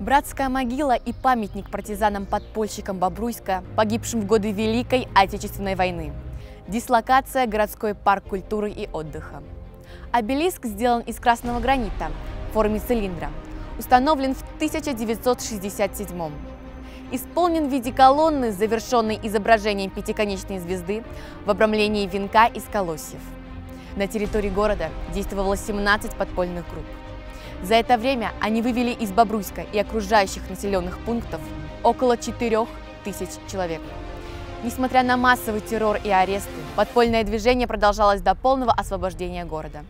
Братская могила и памятник партизанам-подпольщикам Бобруйска, погибшим в годы Великой Отечественной войны. Дислокация городской парк культуры и отдыха. Обелиск сделан из красного гранита в форме цилиндра. Установлен в 1967 Исполнен в виде колонны, завершенной изображением пятиконечной звезды в обрамлении венка из колосьев. На территории города действовало 17 подпольных групп. За это время они вывели из Бобруйска и окружающих населенных пунктов около 4 тысяч человек. Несмотря на массовый террор и аресты, подпольное движение продолжалось до полного освобождения города.